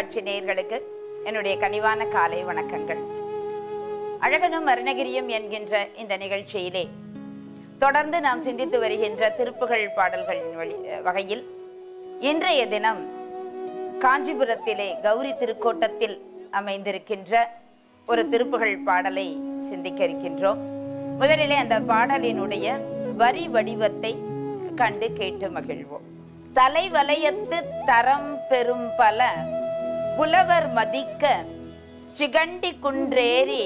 தொலைக்காட்சி நேயர்களுக்கு என்னுடைய கனிவான காலை வணக்கங்கள். அழகனும் அருணகிரியும் என்கின்ற இந்த நிகழ்ச்சியிலே தொடர்ந்து நாம் சிந்தித்து வருகின்ற திருப்புகழ் பாடல்களின் வழி வகையில் இன்றைய தினம் காஞ்சிபுரத்திலே கௌரி திருக்கோட்டத்தில் அமைந்திருக்கின்ற ஒரு திருப்புகழ் பாடலை சிந்திக்க இருக்கின்றோம். முதலிலே அந்த பாடலினுடைய வரி வடிவத்தை கண்டு கேட்டு மகிழ்வோம். தலைவலயத்து தரம் பெரும் பல புலவர் மதிக்க சிகண்டி குன்றேறி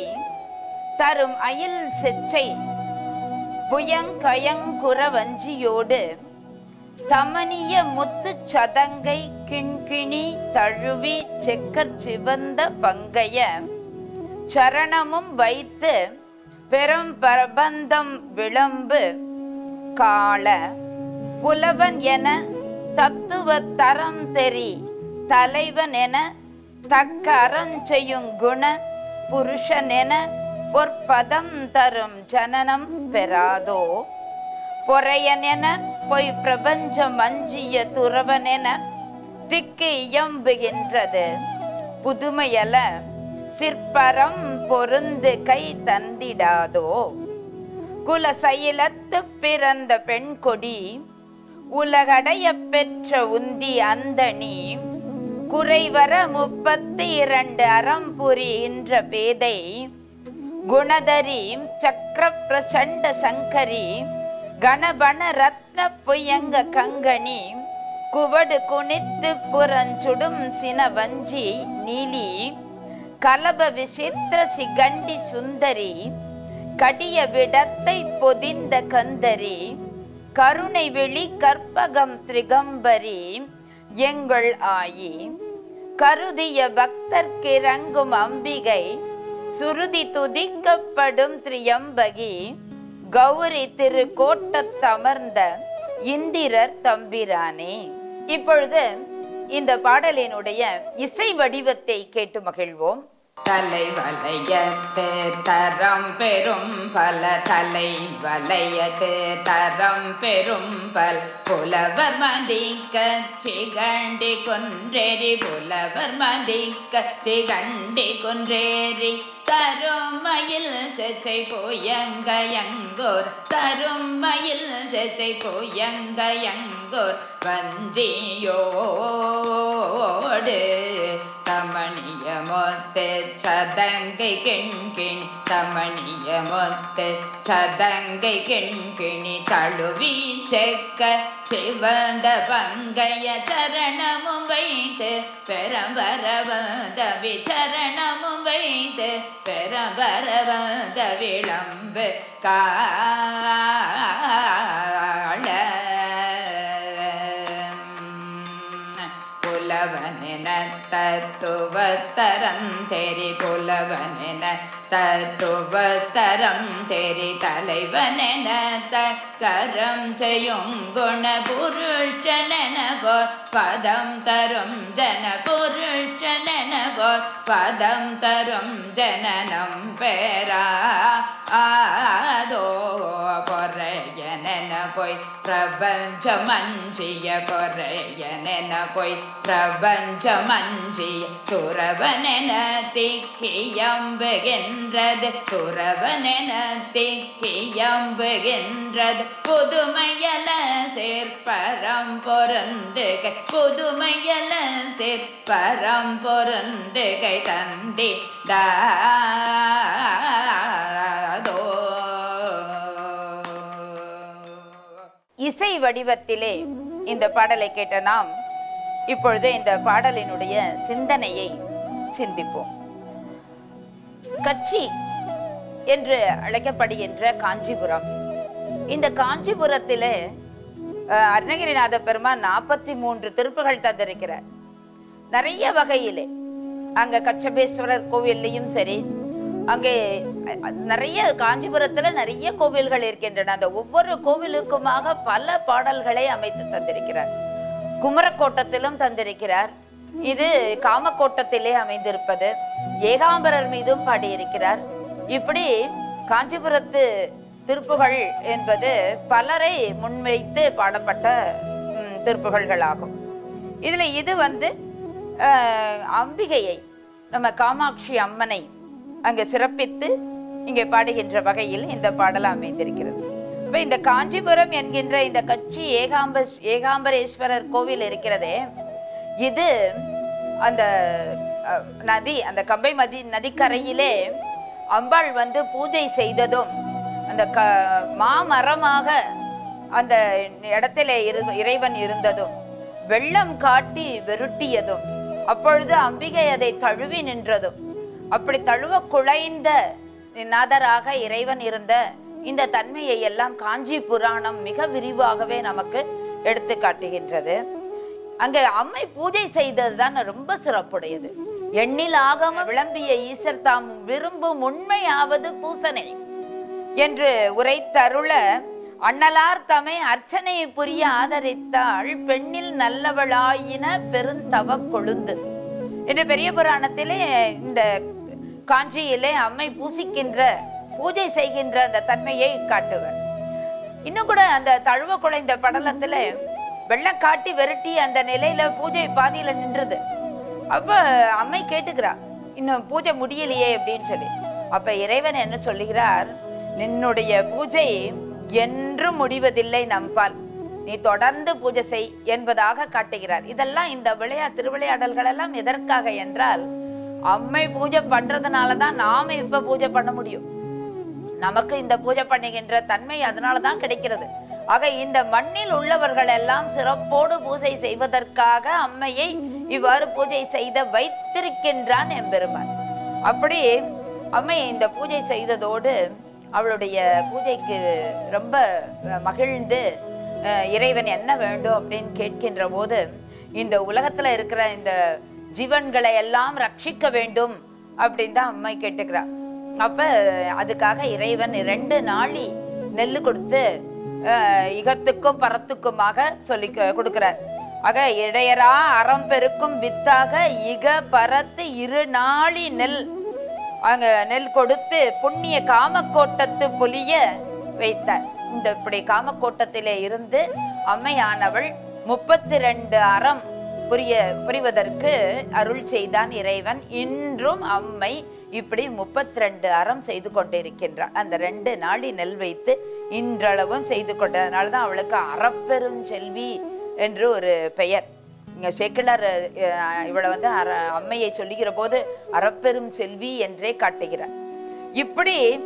தரும் அயில் செச்சை புயங்கயங்குற வஞ்சியோடு தமனிய முத்து சதங்கை கிண்கிணி தழுவி செக்கர் சிவந்த பங்கைய சரணமும் வைத்து பெரும் பிரபந்தம் விளம்பு கால புலவன் என தத்துவ தரம் தெரி தலைவன் என தக்க அறஞ்செய்யும் குண புருஷன் ஒரு பொற்பதம் தரும் ஜனனம் பெறாதோ? பொறையன் பொய் பிரபஞ்சம் அஞ்சிய துறவன் என திக்கு இயம்புகின்றது. புதுமையல சிற்பரம் பொருந்து கை தந்திடாதோ? குல சயிலத்து பிறந்த பெண் கொடி உலகடைய பெற்ற உந்தி அந்தணி குறைவர முப்பத்தி இரண்டு அறம் என்ற பேதை குணதரி சக்கர பிரசண்ட சங்கரி கணபன ரத்ன புயங்க கங்கணி குவடு குனித்து புறஞ்சுடும் சின வஞ்சி நீலி கலப விசித்திர சிகண்டி சுந்தரி கடிய விடத்தை பொதிந்த கந்தரி கருணை விழி கற்பகம் திரிகம்பரி எங்கள் ஆயி கருதிய பக்தர்க்கிறங்கும் அம்பிகை சுருதி துதிக்கப்படும் திரியம்பகி கௌரி திரு கோட்டத்தமர்ந்த இந்திரர் தம்பிரானே. இப்பொழுது இந்த பாடலினுடைய இசை வடிவத்தை கேட்டு மகிழ்வோம். தலை வளையத்து தரம் பெரும் பல தலை வளையத்து தரம் பெரும் பல். புலவர் மதிக்க சிகண்டி கொன்றேரி புலவர் மதிக்க சிகண்டி கொன்றேரி தருமையில் செச்சை போயங்கயங்கோர் தருமையில் செச்சை போயங்கயங்கோர் வந்தியோடு தமணிய மொத்து சதங்கை கிண்கிணி. தமணிய மொத்து சதங்கை கிண்கிணி. தழுவி செக்க சிவந்த பங்கைய சரணமும் வைத்து பெரம்பர வந்த விசரணமும் வைத்து பெரம்பர வந்த விளம்பு காள தரம் தெரி புலவனென தத்துவத்தரம் தெரி தலைவனென தக்கரம் செய்யும் குண புருஷனென பதம் தரும் ஜன புருஷனென பதம் தரும் ஜனனம் பெறா ஆதோ பொறையனென போய் பிரபஞ்சமஞ்சிய பொறையனென போய் பிரபஞ்சமஞ்சிய துறவனென திக்கியம்புகின்றது துறவனென திக்கியம்புகின்றது புதுமையல சேர்ப்பரம் பொருந்துகை புதுமையல சேர்ப்பரம் பொருந்துகை தந்தி தாதோ. இசை வடிவத்திலே இந்த பாடலை கேட்ட நாம் இப்பொழுது இந்த பாடலினுடைய சிந்தனையை சிந்திப்போம். கட்சி என்று அழைக்கப்படுகின்ற காஞ்சிபுரம். இந்த காஞ்சிபுரத்திலே அருணகிரிநாத பெருமான் நாற்பத்தி மூன்று திருப்புகள் தந்திருக்கிறார். நிறைய வகையிலே. அங்க கச்சபேஸ்வரர் கோவில்லையும் சரி அங்கே நிறைய காஞ்சிபுரத்துல நிறைய கோவில்கள் இருக்கின்றன. அந்த ஒவ்வொரு கோவிலுக்குமாக பல பாடல்களை அமைத்து தந்திருக்கிறார். குமரக்கோட்டத்திலும் தந்திருக்கிறார். இது காமக்கோட்டத்திலே அமைந்திருப்பது. ஏகாம்பரர் மீதும் பாடியிருக்கிறார். இப்படி காஞ்சிபுரத்து திருப்புகள் என்பது பலரை முன்வைத்து பாடப்பட்ட ம், திருப்புகழ்களாகும் இதுல இது வந்து அம்பிகையை நம்ம காமாட்சி அம்மனை அங்கு சிறப்பித்து இங்கே பாடுகின்ற வகையில் இந்த பாடல் அமைந்திருக்கிறது. இப்போ இந்த காஞ்சிபுரம் என்கின்ற இந்த கட்சி ஏகாம்ப ஏகாம்பரேஸ்வரர் கோவில் இருக்கிறதே இது அந்த நதி அந்த கம்பை மதி நதிக்கரையிலே அம்பாள் வந்து பூஜை செய்ததும் அந்த க மாமரமாக அந்த இடத்திலே இரு இறைவன் இருந்ததும் வெள்ளம் காட்டி வெருட்டியதும் அப்பொழுது அம்பிகை அதை தழுவி நின்றதும் அப்படி தழுவ குழைந்த நாதராக இறைவன் இருந்த இந்த தன்மையை எல்லாம் காஞ்சி புராணம் மிக விரிவாகவே நமக்கு எடுத்து காட்டுகின்றது. அங்கே அம்மை பூஜை செய்ததுதான் ரொம்ப சிறப்புடையது. எண்ணில் ஆகம விளம்பிய ஈசர் தாம் விரும்பும் உண்மையாவது பூசனை என்று உரைத்தருள அண்ணலார் தமை அர்ச்சனையை புரிய ஆதரித்தாள் பெண்ணில் நல்லவளாயின பெருந்தவ கொழுந்து. என்று பெரிய புராணத்திலே இந்த காஞ்சியிலே அம்மை பூசிக்கின்ற பூஜை செய்கின்ற அந்த தன்மையை காட்டுவர். இன்னும் கூட அந்த தழுவ குலைந்த படலத்துல வெள்ளம் காட்டி விரட்டி அந்த நிலையில பூஜை பாதியில நின்றுது. அப்ப அம்மை கேட்டுக்கிறா இன்னும் பூஜை முடியலையே அப்படின்னு சொல்லி. அப்ப இறைவன் என்ன சொல்லுகிறார் நின்னுடைய பூஜை என்றும் முடிவதில்லை நம்பால். நீ தொடர்ந்து பூஜை செய் என்பதாக காட்டுகிறார். இதெல்லாம் இந்த விளையா திருவிளையாடல்கள் எல்லாம் எதற்காக என்றால் அம்மை பூஜை பண்றதுனாலதான் நாம இப்ப பூஜை பண்ண முடியும். நமக்கு இந்த பூஜை பண்ணுகின்ற தன்மை அதனாலதான் கிடைக்கிறது. ஆக இந்த மண்ணில் உள்ளவர்கள் எல்லாம் சிறப்போடு பூஜை செய்வதற்காக அம்மையை இவ்வாறு பூஜை செய்த வைத்திருக்கின்றான் எம்பெருமான். அப்படி அம்மை இந்த பூஜை செய்ததோடு அவளுடைய பூஜைக்கு ரொம்ப மகிழ்ந்து இறைவன் என்ன வேண்டும்? அப்படின்னு கேட்கின்ற போது இந்த உலகத்துல இருக்கிற இந்த ஜீவன்களை எல்லாம் ரட்சிக்க வேண்டும். அப்படின்னு தான் அம்மை கேட்டுக்கிறா. அப்ப அதுக்காக இறைவன் ரெண்டு நாளி நெல்லு கொடுத்து இகத்துக்கும் பரத்துக்குமாக சொல்லி கொடுக்கிறார். ஆக இடையரா அறம் பெருக்கும் வித்தாக இக பரத்து இரு நாளி நெல். அங்க நெல் கொடுத்து புண்ணிய காமக்கோட்டத்து புலிய வைத்தார். இந்த இப்படி காமக்கோட்டத்திலே இருந்து அம்மையானவள் முப்பத்தி ரெண்டு அறம் புரிய புரிவதற்கு அருள் செய்தான் இறைவன். இன்றும் அம்மை இப்படி முப்பத்தி ரெண்டு அறம் செய்து கொண்டிருக்கின்றார். அந்த ரெண்டு நாளி நெல் வைத்து இன்றளவும் செய்து கொண்டதுனால தான் அவளுக்கு அறப்பெரும் செல்வி என்று ஒரு பெயர். இங்கே சேக்கிழார் இவளை வந்து அற அம்மையை சொல்லுகிற போது அறப்பெரும் செல்வி என்றே காட்டுகிறார். இப்படி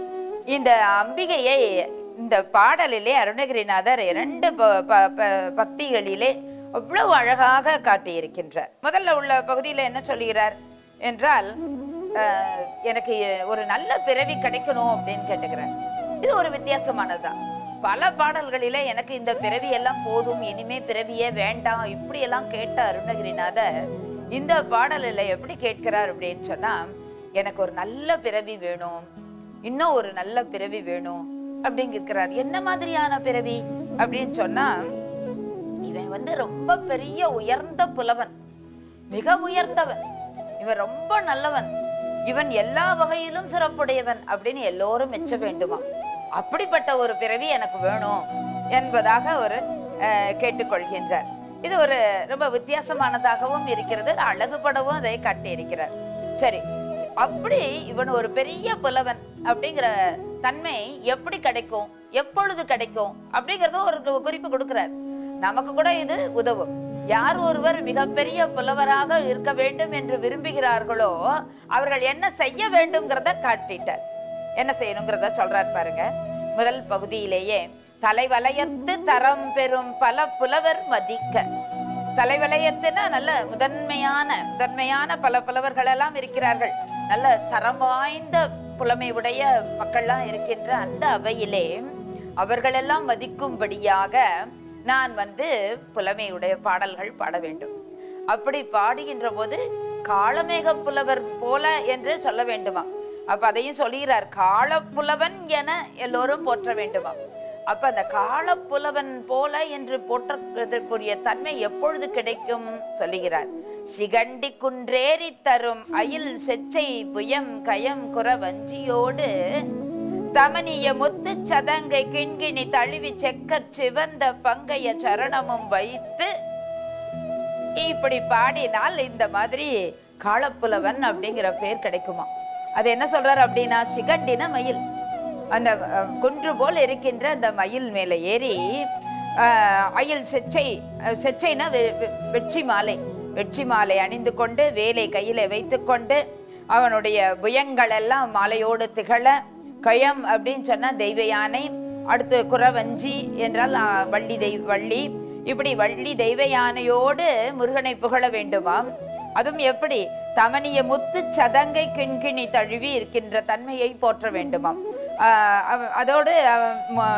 இந்த அம்பிகையை இந்த பாடலிலே அருணகிரிநாதர் இரண்டு ப- ப- ப- பக்திகளிலே அவ்வளவு அழகாக காட்டியிருக்கின்றார். முதல்ல உள்ள பகுதியில் என்ன சொல்கிறார் என்றால் எனக்கு ஒரு நல்ல பிறவி கிடைக்கணும் அப்படின்னு கேட்டுக்கிறேன். இது ஒரு வித்தியாசமானதுதான். பல பாடல்களில எனக்கு இந்த பிறவி எல்லாம் போதும் இனிமே பிறவியே வேண்டாம் இப்படி எல்லாம் கேட்ட அருணகிரிநாதர் இந்த பாடலில் எப்படி கேட்கிறார் அப்படின்னு சொன்னா எனக்கு ஒரு நல்ல பிறவி வேணும் இன்னும் ஒரு நல்ல பிறவி வேணும் அப்படின்னு என்ன மாதிரியான பிறவி அப்படின்னு சொன்னா இவன் வந்து ரொம்ப பெரிய உயர்ந்த புலவன். மிக உயர்ந்தவன். இவன் ரொம்ப நல்லவன். இவன் எல்லா வகையிலும் சிறப்புடையவன் அப்படின்னு எல்லோரும் மெச்ச வேண்டுமா? அப்படிப்பட்ட ஒரு பிறவி எனக்கு வேணும் என்பதாக ஒரு கேட்டுக்கொள்கின்றார். இது ஒரு ரொம்ப வித்தியாசமானதாகவும் இருக்கிறது அழகுபடவும் அதை காட்டியிருக்கிறார். சரி அப்படி இவன் ஒரு பெரிய புலவன் அப்படிங்கிற தன்மை எப்படி கிடைக்கும்? எப்பொழுது கிடைக்கும்? அப்படிங்கறத ஒரு குறிப்பு கொடுக்கிறார். நமக்கு கூட இது உதவும். யார் ஒருவர் மிகப்பெரிய புலவராக இருக்க வேண்டும் என்று விரும்புகிறார்களோ அவர்கள் என்ன செய்ய வேண்டும்ங்கிறத காட்டிட்டார். என்ன செய்யணுங்கிறத சொல்றார் பாருங்க. முதல் பகுதியிலேயே தலைவலயத்து தரம் பெறும் பல புலவர் மதிக்க. தலைவலயத்துனா நல்ல முதன்மையான முதன்மையான பல புலவர்கள் எல்லாம் இருக்கிறார்கள். நல்ல தரம் வாய்ந்த புலமை உடைய மக்கள்லாம் இருக்கின்ற அந்த அவையிலே அவர்களெல்லாம் மதிக்கும்படியாக நான் வந்து புலமையுடைய பாடல்கள் பாட வேண்டும். அப்படி பாடுகின்ற போது காலமேக புலவர் போல என்று சொல்ல வேண்டுமா? அப்ப அதையும் சொல்லுகிறார் காளப்புலவன் என எல்லோரும் போற்ற வேண்டுமா? அப்ப அந்த காளப்புலவன் போல என்று போற்றதற்குரிய தன்மை எப்பொழுது கிடைக்கும்? சொல்லுகிறார் சிகண்டி குன்றேறி தரும் அயில் செச்சை புயம் கயம் குற வஞ்சியோடு தமனிய முத்து சதங்கை கிண்கிணி தழுவி செக்கர் சிவந்த பங்கைய சரணமும் வைத்து இப்படி பாடினால் இந்த மாதிரி காலப்புலவன் அப்படிங்கிற பேர் கிடைக்குமா? அது என்ன சொல்றாரு அப்படின்னா சிகண்டின மயில். அந்த குன்று போல் இருக்கின்ற அந்த மயில் மேலே ஏறி அயில் செச்சை செச்சைனா வெற்றி மாலை. வெற்றி மாலை அணிந்து கொண்டு வேலை கையில வைத்துக்கொண்டு அவனுடைய புயங்கள் எல்லாம் மாலையோடு திகழ கயம் அப்படின்னு சொன்னா தெய்வ யானை அடுத்து குறவஞ்சி என்றால் வள்ளி தெய்வ வள்ளி. இப்படி வள்ளி தெய்வ யானையோடு முருகனை புகழ வேண்டுமாம் அதுவும் எப்படி? தமனிய முத்து சதங்கை கிண்கிணி தழுவி இருக்கின்ற தன்மையை போற்ற வேண்டுமாம் அவ- அதோடு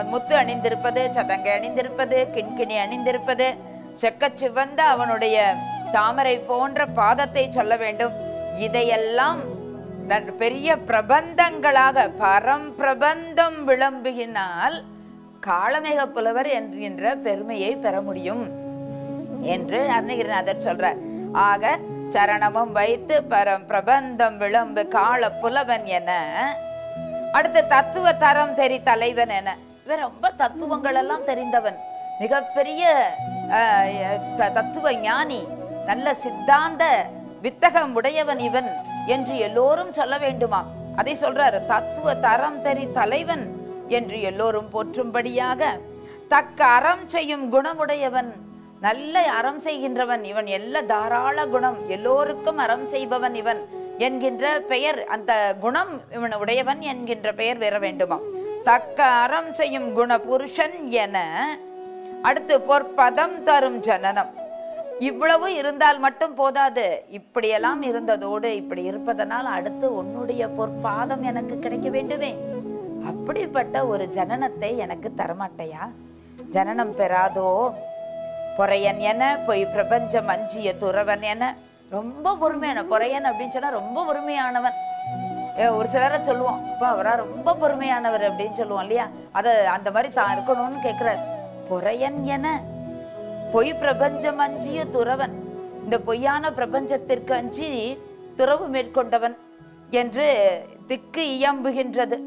முத்து அணிந்திருப்பது சதங்கை அணிந்திருப்பது கிண்கிணி அணிந்திருப்பது செக்கச் சிவந்த அவனுடைய தாமரை போன்ற பாதத்தை சொல்ல வேண்டும். இதையெல்லாம் பெரிய பிரபந்தங்களாக பரம் பிரபந்தம் விளம்புகினால் காலமேக புலவர் என்கின்ற பெருமையை பெற முடியும் என்று அருணகிரிநாதர் சொல்றார். ஆக சரணமும் வைத்து பரம் பிரபந்தம் விளம்பு கால புலவன் என அடுத்து தத்துவ தரம் தெரி தலைவன் என இவன் ரொம்ப தத்துவங்கள் எல்லாம் தெரிந்தவன். மிகப்பெரிய த- தத்துவ ஞானி நல்ல சித்தாந்த வித்தகம் உடையவன் இவன். என்று எல்லோரும் சொல்ல வேண்டுமா அதை சொல்றாரு தத்துவ தரம் தரி தலைவன் என்று எல்லோரும் போற்றும்படியாக தக்க அறம் செய்யும் குணமுடையவன் நல்ல அறம் செய்கின்றவன் இவன் எல்லா தாராள குணம் எல்லோருக்கும் அறம் செய்பவன் இவன் என்கின்ற பெயர் அந்த குணம் இவன் உடையவன் என்கின்ற பெயர் பெற வேண்டுமா தக்க அறம் செய்யும் குண புருஷன் என அடுத்து பொற்பதம் தரும் ஜனனம் இவ்வளவு இருந்தால் மட்டும் போதாது. இப்படியெல்லாம் இருந்ததோடு இப்படி இருப்பதனால் அடுத்து உன்னுடைய பொற்பாதம் எனக்கு கிடைக்க வேண்டுமே. அப்படிப்பட்ட ஒரு ஜனனத்தை எனக்கு தரமாட்டையா? ஜனனம் பெறாதோ? பொறையன் என பொய் பிரபஞ்சம் அஞ்சிய துறவன் என. ரொம்ப பொறுமையான பொறையன் அப்படின்னு சொன்னா ரொம்ப பொறுமையானவன். ஏ, ஒரு சிலரை சொல்லுவோம். அப்பா அவரா ரொம்ப பொறுமையானவர் அப்படின்னு சொல்லுவோம் இல்லையா? அதை அந்த மாதிரி தான் இருக்கணும்னு கேட்கிறார் பொறையன் என பொய் பிரபஞ்சம் அஞ்சிய துறவன். இந்த பொய்யான பிரபஞ்சத்திற்கு அஞ்சி துறவு மேற்கொண்டவன் என்று திக்கு இயம்புகின்றது.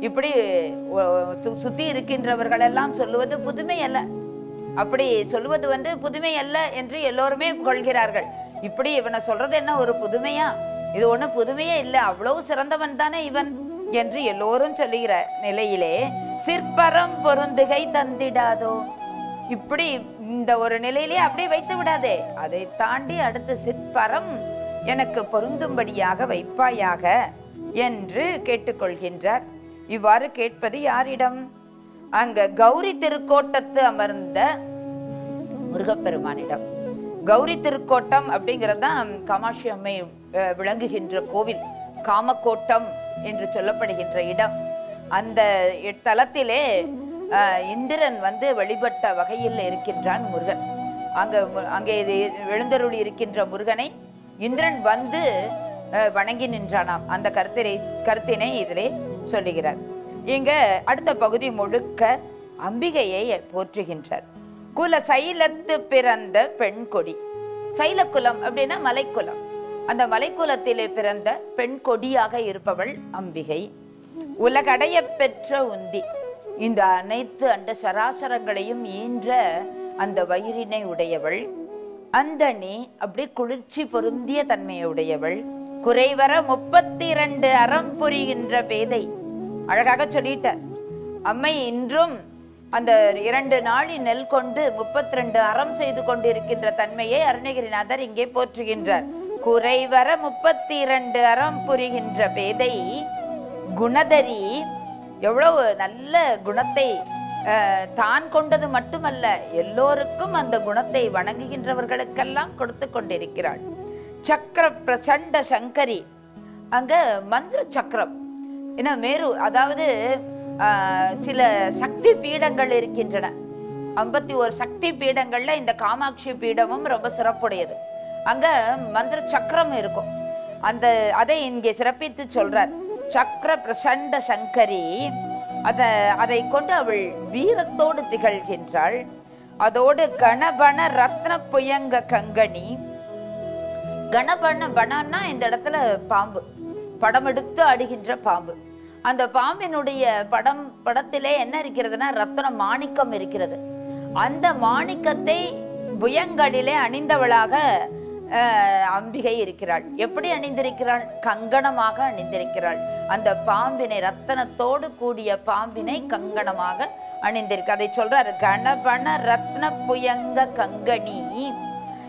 இப்படி சு- சுத்தி இருக்கின்றவர்கள் எல்லாம் சொல்லுவது புதுமை அல்ல அப்படி சொல்லுவது வந்து புதுமை அல்ல என்று எல்லோருமே கொள்கிறார்கள். இப்படி இவனை சொல்றது என்ன ஒரு புதுமையா? இது ஒண்ணு புதுமையே இல்லை அவ்வளவு சிறந்தவன் தானே இவன் என்று எல்லோரும் சொல்லுகிற நிலையிலே சிற்பரம் பொருந்துகை தந்திடாதோ? இப்படி இந்த ஒரு நிலையிலே அப்படியே வைத்து விடாதே. அதை தாண்டி அடுத்த சிற்பரம் எனக்கு பொருந்தும்படியாக வைப்பாயாக என்று கேட்டுக்கொள்கின்றார். இவ்வாறு கேட்பது யாரிடம்? அங்க கௌரி திருக்கோட்டத்து அமர்ந்த முருகப்பெருமானிடம். கௌரி திருக்கோட்டம் அப்படிங்கிறது தான் காமாட்சி அம்மை விளங்குகின்ற கோவில் காமக்கோட்டம் என்று சொல்லப்படுகின்ற இடம். அந்த தலத்திலே இந்திரன் வந்து வழிபட்ட வகையில் இருக்கின்றான் முருகன். அங்க அங்கே இது எழுந்தருளி இருக்கின்ற முருகனை இந்திரன் வந்து வணங்கி நின்றானாம். அந்த கருத்தினை கருத்தினை இதிலே சொல்லுகிறார். இங்க அடுத்த பகுதி முழுக்க அம்பிகையை போற்றுகின்றார். குல சைலத்து பிறந்த பெண் கொடி சைலக்குலம் அப்படின்னா மலைக்குலம் அந்த மலைக்குலத்திலே பிறந்த பெண் கொடியாக இருப்பவள் அம்பிகை. உலகடைய பெற்ற உந்தி. இந்த அனைத்து அண்ட சராசரங்களையும் ஈன்ற அந்த வயிறினை உடையவள் அந்தணி அப்படி குளிர்ச்சி பொருந்திய தன்மையை உடையவள். குறைவர முப்பத்தி இரண்டு அறம் புரிகின்ற பேதை. அழகாக சொல்லிட்டார் அம்மை இன்றும் அந்த இரண்டு நாளி நெல் கொண்டு முப்பத்தி ரெண்டு அறம் செய்து கொண்டிருக்கின்ற தன்மையை அருணகிரிநாதர் இங்கே போற்றுகின்றார். குறைவர முப்பத்தி இரண்டு அறம் புரிகின்ற பேதை குணதரி எவ்வளவு நல்ல குணத்தை தான் கொண்டது மட்டுமல்ல எல்லோருக்கும் அந்த குணத்தை வணங்குகின்றவர்களுக்கெல்லாம் கொடுத்து கொண்டிருக்கிறாள். சக்கர பிரசண்ட சங்கரி. அங்க மந்திர சக்கரம். என்ன மேரு அதாவது சில சக்தி பீடங்கள் இருக்கின்றன. ஐம்பத்தி ஒரு சக்தி பீடங்கள்ல இந்த காமாட்சி பீடமும் ரொம்ப சிறப்புடையது. அங்க மந்திர சக்கரம் இருக்கும். அந்த அதை இங்கே சிறப்பித்து சொல்றார். சக்கர பிரசண்ட சங்கரி அதை அதை கொண்டு அவள் வீரத்தோடு திகழ்கின்றாள். அதோடு கணபன ரத்ன புயங்க கங்கணி. கணபன பணம்னா இந்த இடத்துல பாம்பு. படம் எடுத்து ஆடுகின்ற பாம்பு. அந்த பாம்பினுடைய படம் படத்திலே என்ன இருக்கிறதுனா ரத்ன மாணிக்கம் இருக்கிறது. அந்த மாணிக்கத்தை புயங்கடிலே அணிந்தவளாக அம்பிகை இருக்கிறாள். எப்படி அணிந்திருக்கிறாள்? கங்கணமாக அணிந்திருக்கிறாள். அந்த பாம்பினை ரத்தனத்தோடு கூடிய பாம்பினை கங்கணமாக அணிந்திருக்கு. அதை சொல்றார் கணபண ரத்ன புயங்க கங்கணி.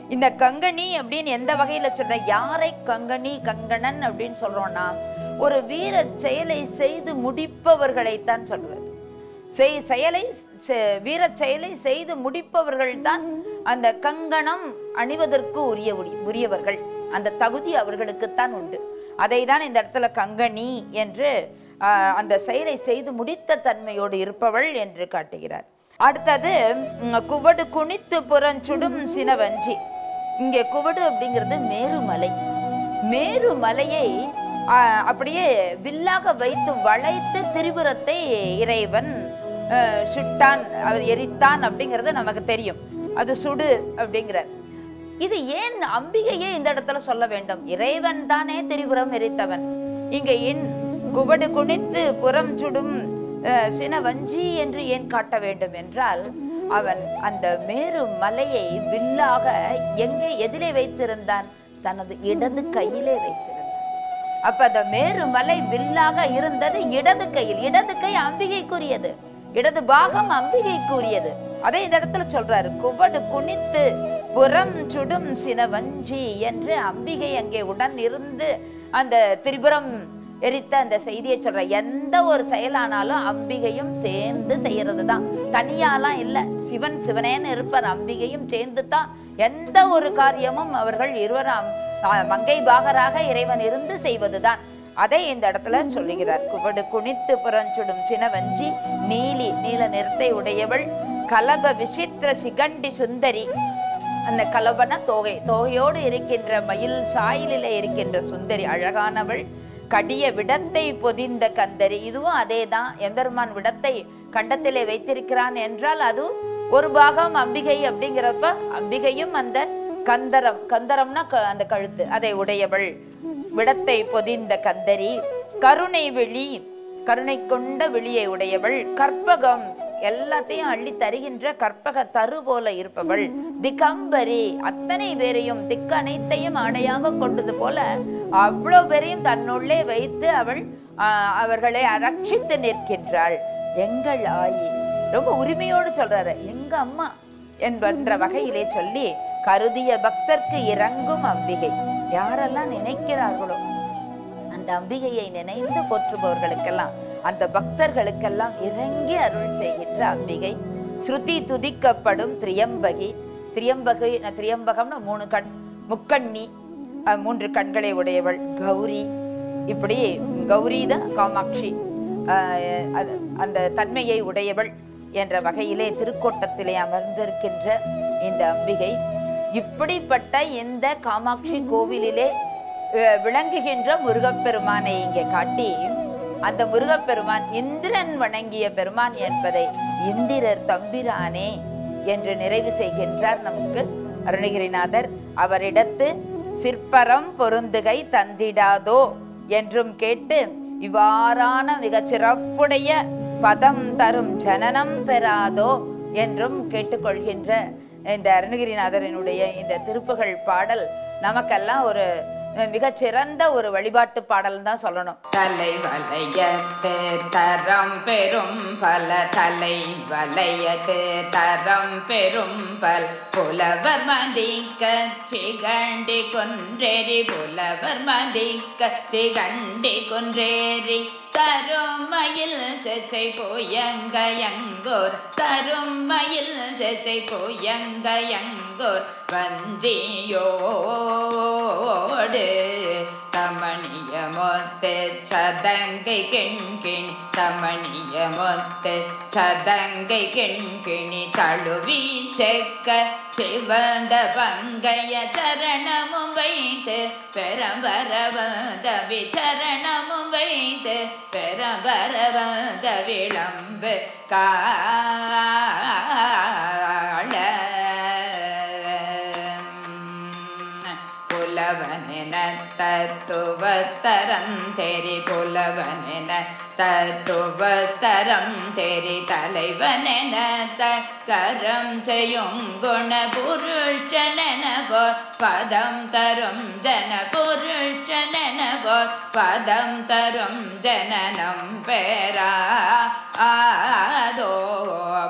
இந்த கங்கணி அப்படின்னு எந்த வகையில சொல்ற? யாரை கங்கணி கங்கணன் அப்படின்னு சொல்றோம்னா ஒரு வீர செயலை செய்து முடிப்பவர்களைத்தான் சொல்றது செய் செயலை செ- செயலை செய்து முடிப்பவர்கள் தான் அந்த கங்கணம் அணிவதற்கு உரிய உரி- உரியவர்கள். அந்த தகுதி அவர்களுக்குத்தான் உண்டு. அதை தான் இந்த இடத்துல கங்கணி என்று அந்த செயலை செய்து முடித்த தன்மையோடு இருப்பவள் என்று காட்டுகிறார். அடுத்தது குவடு குனித்து புறஞ்சுடும் சினவஞ்சி. இங்கே குவடு அப்படிங்கிறது மேருமலை. மேருமலையை அப்படியே வில்லாக வைத்து வளைத்து திரிபுரத்தை இறைவன் சுட்டான் அவர் எரித்தான் அப்படிங்கிறது நமக்கு தெரியும். அது சுடு அப்படிங்கிறார். இது ஏன் அம்பிகையே இந்த இடத்துல சொல்ல வேண்டும்? இறைவன் தானே திரிபுரம் எரித்தவன். இங்க என் குவடு குனித்து புறம் சுடும் சினவஞ்சி என்று ஏன் காட்ட வேண்டும் என்றால் அவன் அந்த மேரு மலையை வில்லாக எங்கே எதிலே வைத்திருந்தான்? தனது இடது கையிலே வைத்திருந்தான். அப்ப அந்த மேரு மலை வில்லாக இருந்தது இடது கையில். இடது கை அம்பிகைக்குரியது. இடது பாகம் அம்பிகைக்குரியது. அதே இந்த இடத்துல சொல்றாரு குவடு குனித்து புறம் சுடும் சினவஞ்சி என்று அம்பிகை அங்கே உடன் இருந்து அந்த திரிபுரம் எரித்த அந்த செய்தியை சொல்ற. எந்த ஒரு செயலானாலும் அம்பிகையும் சேர்ந்து செய்யறது தான் தனியாலாம் இல்ல. சிவன் சிவனேன்னு இருப்பார். அம்பிகையும் சேர்ந்து தான் எந்த ஒரு காரியமும் அவர்கள் இருவரும் மங்கை பாகராக இறைவன் இருந்து செய்வதுதான். அதை இந்த இடத்துல சொல்லுகிறார். குவடு குனித்து புறஞ்சுடும் சினவஞ்சி நீலி நீல நிறத்தை உடையவள் கலப விசித்திர சிகண்டி சுந்தரி. அந்த கலபன தோகை தோகையோடு இருக்கின்ற மயில் சாயலிலே இருக்கின்ற சுந்தரி அழகானவள் கடிய விடத்தை பொதிந்த கந்தரி. இதுவும் அதேதான். எம்பெருமான் விடத்தை கண்டத்திலே வைத்திருக்கிறான் என்றால் அது ஒரு பாகம் அம்பிகை அப்படிங்கிறப்ப அம்பிகையும் அந்த கந்தரம் கந்தரம்னா க- அந்த கழுத்து. அதை உடையவள். விடத்தை பொதிந்த கந்தரி கருணை விழி கருணை கொண்ட விழியை உடையவள் கற்பகம் எல்லாத்தையும் அள்ளி தருகின்ற கற்பக தரு போல இருப்பவள். திகம்பரி அத்தனை பேரையும் திக்கு அனைத்தையும் ஆடையாக கொண்டது போல அவ்வளவு பேரையும் தன்னுள்ளே வைத்து அவள் ஆஹ், அவர்களை ரட்சித்து நிற்கின்றாள். எங்கள் ஆயி ரொம்ப உரிமையோடு சொல்றாரு எங்க அம்மா என்பன்ற வகையிலே சொல்லி கருதிய பக்தர்க்கு இறங்கும் அம்பிகை. யாரெல்லாம் நினைக்கிறார்களோ அந்த அம்பிகையை நினைந்து போற்றுபவர்களுக்கெல்லாம் அந்த பக்தர்களுக்கெல்லாம் இறங்கி அருள் செய்கின்ற அம்பிகை. ஸ்ருதி துதிக்கப்படும் திரியம்பகி. திரியம்பகை திரியம்பகம்னு மூணு கண் முக்கண்ணி மூன்று கண்களை உடையவள் கௌரி. இப்படி கௌரி தான் காமாட்சி. அது- அந்த தன்மையை உடையவள் என்ற வகையிலே திருக்கோட்டத்திலே அமர்ந்திருக்கின்ற இந்த அம்பிகை. இப்படிப்பட்ட இந்த காமாட்சி கோவிலிலே விளங்குகின்ற முருகப்பெருமானை இங்கே காட்டி அந்த முருகப்பெருமான் இந்திரன் வணங்கிய பெருமான் என்பதை இந்திரர் தம்பிரானே என்று நிறைவு செய்கின்றார் நமக்கு அருணகிரிநாதர். அவரிடத்து சிற்பரம் பொருந்துகை தந்திடாதோ? என்றும் கேட்டு இவ்வாறான மிக சிறப்புடைய பதம் தரும் ஜனனம் பெறாதோ? என்றும் கேட்டுக்கொள்கின்ற இந்த அருணகிரிநாதரினுடைய இந்த திருப்புகள் பாடல் நமக்கெல்லாம் ஒரு மிக சிறந்த ஒரு வழிபாட்டு பாடல் தான் சொல்லணும். தலை வளையத்து தரம் பெரும் பல தலை வளையத்து தரம் பெரும் பல். புலவர் மதிக்க சிகண்டி கொன்றேரி புலவர் மதிக்க சிகண்டி கொன்றேரி தருமையில் செச்சை போயங்கயங்கோர் தருமையில் செச்சை போயங்கயங்கோர் வந்தியோடு தமணிய மொத்த சதங்கை கெண்கிணி. தமணிய மொத்த சதங்கை கெண்கிணி. தழுவி செக்க சிவந்த பங்கைய சரணமும் வைத்து பெரம்பரவந்த விசரணமும் வைத்து பெறவரவந்த விளம்பு காள. புலவன் புலவனென தத்துவத்தரம் தெரி புலவனென தத்துவத்தரம் தெரி தலைவனென தக்கரம் செய்யும் குணபுருஷனவோ பதம் தரும் ஜன புருஷனென பதம் தரும் ஜனனம் பெறா ஆதோ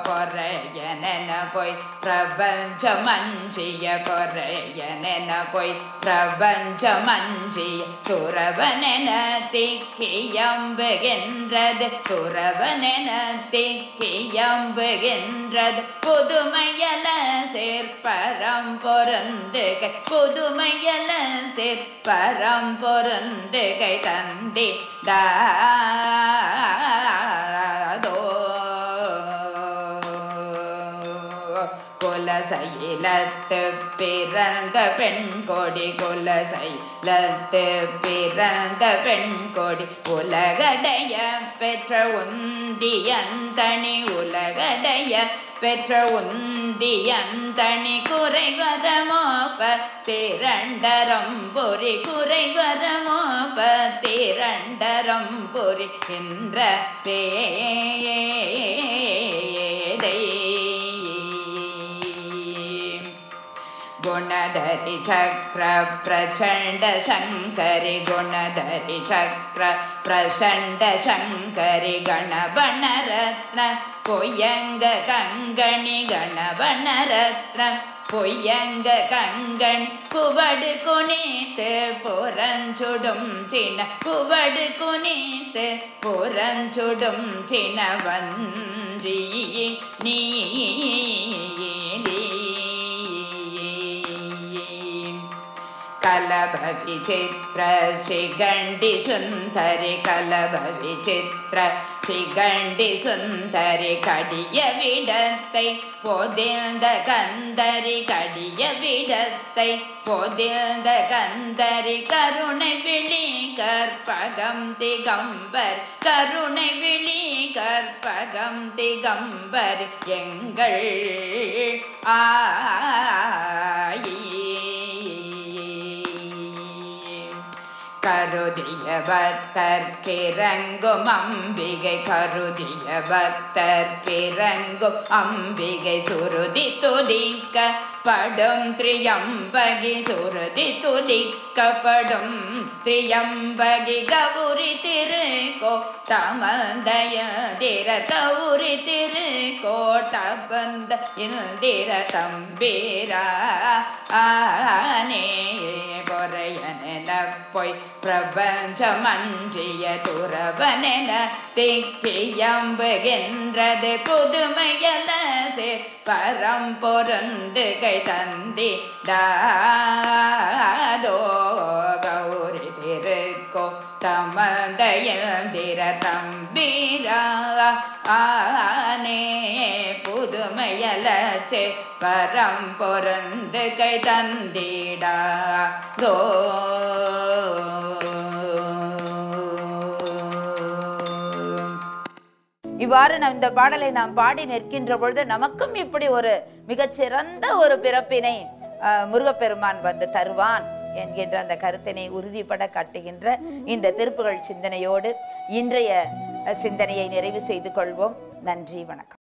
பொறையனென போய் பிரபஞ்சமஞ்சிய பொறையனென போய் பிரபஞ்சமஞ்சிய துறவனென திக்கியம்புகின்றது துறவனென திக்கியம்புகின்றது புதுமையல சேர்ப்பரம் பொருந்துகை. புதுமையல சேர்ப்பரம் பொருந்துகை தந்தி தா சைலத்து பிறந்த பெண் கொடி குலசைலத்து பிறந்த பெண் கொடி. உலகடைய பெற்ற உந்தியந்தனி உலகடைய பெற்ற உந்தியந்தனி குறைவதமோப பத்திரண்டரம் பொறி குறைவதமோப பத்திரண்டரம் பொறி என்ற பே गुणधरि चक्र प्रचण्ड शङ्करि गुणधरि चक्र प्रचण्ड शङ्करि गणवणरत्न பொய்யங்க கங்கணி கணவனரத்ன பொய்யங்க கங்கண் குவடு குனித்து புறஞ்சுடும் சின குவடு குனித்து புறஞ்சுடும் சினவன்றி நீ कलभवि चित्र चिगण्डिसुन्दरि कलभवि चित्र சிகண்டி சுந்தரி கடிய விடத்தை பொதிழ்ந்த கந்தரி கடிய விடத்தை பொதிழ்ந்த கந்தரி கருணை விழி கற்பகம் திகம்பர் கருணை விழி கற்பகம் திகம்பர் எங்கள் ஆயி கருதிய பக்தர்க்கிறங்கும் அம்பிகை கருதிய பக்தர்க்கிறங்கும் அம்பிகை சுருதி துதிக்க படும் திரியம்பகி சுருதி துதிக்கப்படும் திரியம்பகி கவுரி திருக்கோ தமந்தய திர கவுரி தபந்த இந்திர தம்பீரானே பொறையன பொய் பிரபஞ்சமன்றிய துறவனென திக்கியம்புகின்றது புதுமையல பரம் பொருந்து கை தந்தி தாதோ கௌரி திருக்கோ தமந்தையில் திர தம்பிரா ஆனே புதுமையலச்சே பரம் பொருந்து கை தந்திடா தோ இவ்வாறு நம் இந்த பாடலை நாம் பாடி நிற்கின்ற பொழுது நமக்கும் இப்படி ஒரு மிகச்சிறந்த ஒரு பிறப்பினை முருகப்பெருமான் வந்து தருவான் என்கின்ற அந்த கருத்தினை உறுதிப்பட காட்டுகின்ற இந்த திருப்புகள் சிந்தனையோடு இன்றைய சிந்தனையை நிறைவு செய்து கொள்வோம். நன்றி வணக்கம்.